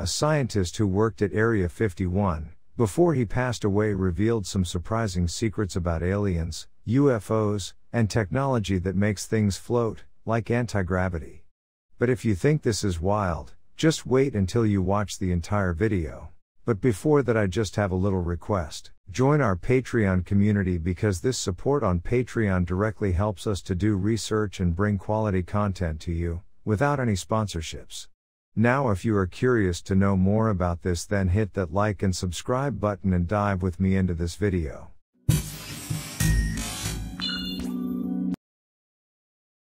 a scientist who worked at Area 51, before he passed away revealed some surprising secrets about aliens, UFOs, and technology that makes things float, like anti gravity. But if you think this is wild, just wait until you watch the entire video. But before that, I just have a little request. Join our Patreon community because this support on Patreon directly helps us to do research and bring quality content to you, without any sponsorships. Now, if you are curious to know more about this, then hit that like and subscribe button and dive with me into this video.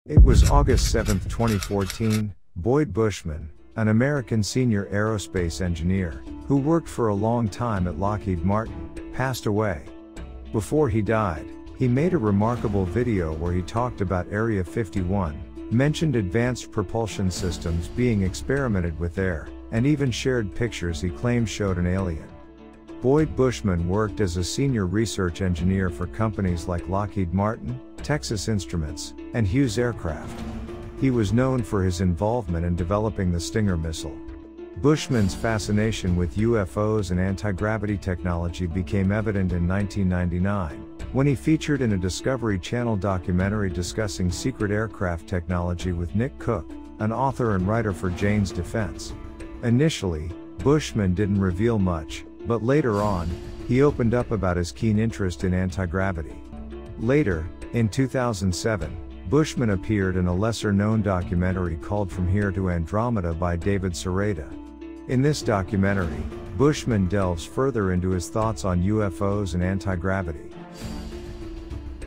It was August 7, 2014. Boyd Bushman, an American senior aerospace engineer, who worked for a long time at Lockheed Martin, passed away. Before he died, he made a remarkable video where he talked about Area 51, mentioned advanced propulsion systems being experimented with there, and even shared pictures he claimed showed an alien. Boyd Bushman worked as a senior research engineer for companies like Lockheed Martin, Texas Instruments, and Hughes Aircraft. He was known for his involvement in developing the Stinger missile. Bushman's fascination with UFOs and anti gravity technology became evident in 1999 when he featured in a Discovery Channel documentary discussing secret aircraft technology with Nick Cook, an author and writer for Jane's Defense. Initially, Bushman didn't reveal much, but later on, he opened up about his keen interest in anti gravity. Later, in 2007, Bushman appeared in a lesser known documentary called From Here to Andromeda by David Sereda. In this documentary, Bushman delves further into his thoughts on UFOs and anti gravity.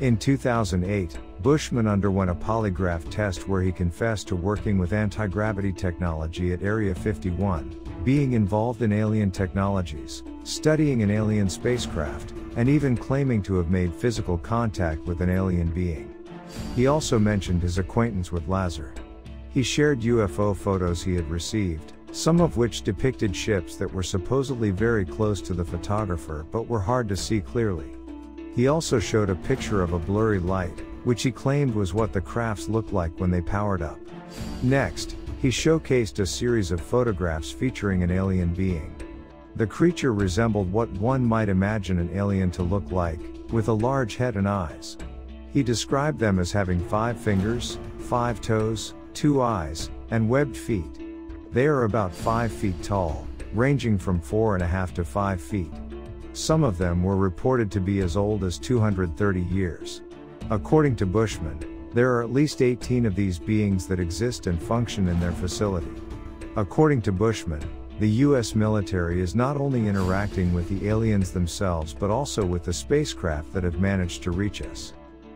In 2008, Bushman underwent a polygraph test where he confessed to working with anti gravity technology at Area 51, being involved in alien technologies, studying an alien spacecraft, and even claiming to have made physical contact with an alien being. He also mentioned his acquaintance with Lazar. He shared UFO photos he had received, some of which depicted ships that were supposedly very close to the photographer but were hard to see clearly. He also showed a picture of a blurry light, which he claimed was what the crafts looked like when they powered up. Next, he showcased a series of photographs featuring an alien being. The creature resembled what one might imagine an alien to look like, with a large head and eyes. He described them as having five fingers, five toes, two eyes, and webbed feet. They are about five feet tall, ranging from four and a half to five feet. Some of them were reported to be as old as 230 years. According to Bushman, there are at least 18 of these beings that exist and function in their facility. According to Bushman, the US military is not only interacting with the aliens themselves but also with the spacecraft that have managed to reach us.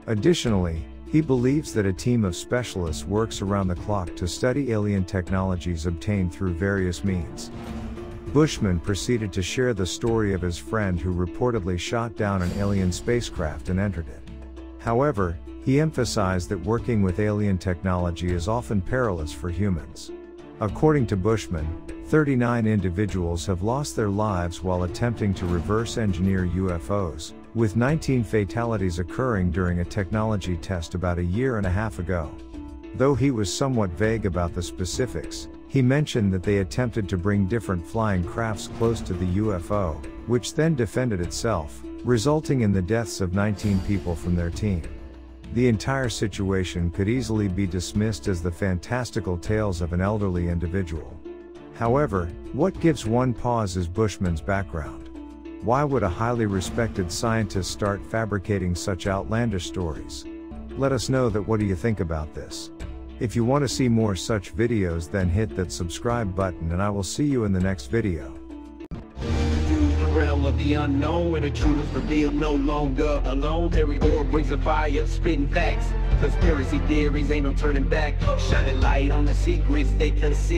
Additionally, he believes that a team of specialists works around the clock to study alien technologies obtained through various means. Bushman proceeded to share the story of his friend who reportedly shot down an alien spacecraft and entered it. However, he emphasized that working with alien technology is often perilous for humans. According to Bushman, 39 individuals have lost their lives while attempting to reverse engineer UFOs, with 19 fatalities occurring during a technology test about a year and a half ago. Though he was somewhat vague about the specifics, he mentioned that they attempted to bring different flying crafts close to the UFO, which then defended itself, resulting in the deaths of 19 people from their team. The entire situation could easily be dismissed as the fantastical tales of an elderly individual. However, what gives one pause is Bushman's background. Why would a highly respected scientist start fabricating such outlandish stories? Let us know that what do you think about this? If you want to see more such videos then hit that subscribe button and I will see you in the next video. realm of the unknown where the truth is revealed no longer alone. Brings a fire, spitting facts. Conspiracy theories ain't no turning back. Shining light on the secrets they conceal.